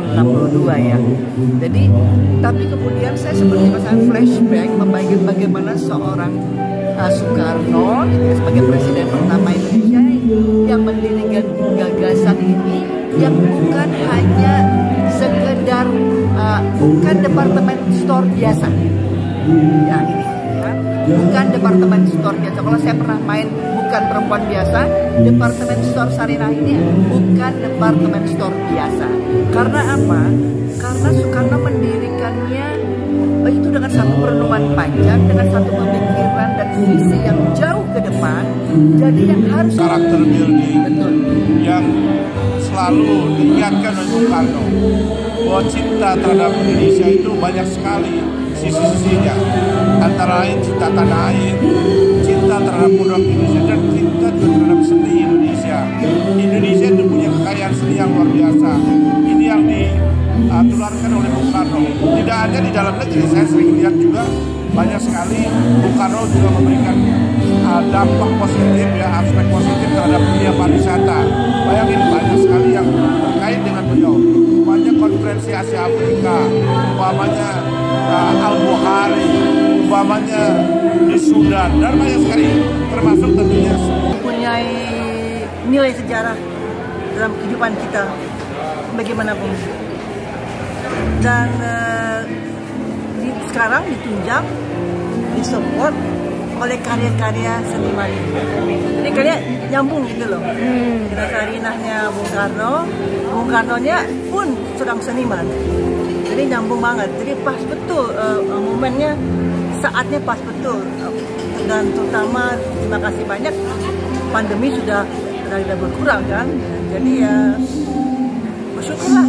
62 ya. Jadi tapi kemudian saya seperti misalnya flashback membagikan bagaimana seorang uh, Soekarno gitu ya, sebagai presiden pertama Indonesia yang mendirikan gagasan ini yang bukan hanya sekedar uh, bukan departemen store biasa. Ya ini ya, bukan departemen store biasa. Kalau saya pernah main bukan perempuan biasa, departemen store Sarinah ini bukan departemen store biasa. Karena apa? Karena Soekarno mendirikannya oh, itu dengan satu perenungan panjang, dengan satu pemikiran dan visi yang jauh ke depan. Jadi yang harus karakter building betul yang selalu diingatkan oleh Bung Karno bahwa cinta terhadap Indonesia itu banyak sekali sisi-sisinya antara lain cinta tanah air produk Indonesia dan cinta terhadap seni Indonesia. Indonesia itu punya kekayaan seni yang luar biasa. Ini yang ditularkan oleh Bung Karno. Tidak hanya di dalam negeri saya sering lihat juga banyak sekali Bung Karno juga memberikan uh, dampak positif ya aspek positif terhadap dunia pariwisata. Bayangin banyak sekali yang terkait dengan beliau. Umpamanya konferensi Asia Afrika di Sudan dan banyak sekali termasuk tentunya mempunyai nilai sejarah dalam kehidupan kita bagaimanapun. Dan uh, di, sekarang ditunjang disupport oleh karya-karya seniman. Jadi kalian nyambung gitu loh. Hmm. kita Sarinahnya Bung Karno. Bung Karno nya pun sedang seniman. Jadi nyambung banget. Jadi pas betul uh, momennya saatnya pas betul. Dan terutama terima kasih banyak. Pandemi sudah rada berkurang kan? Jadi ya bersyukurlah.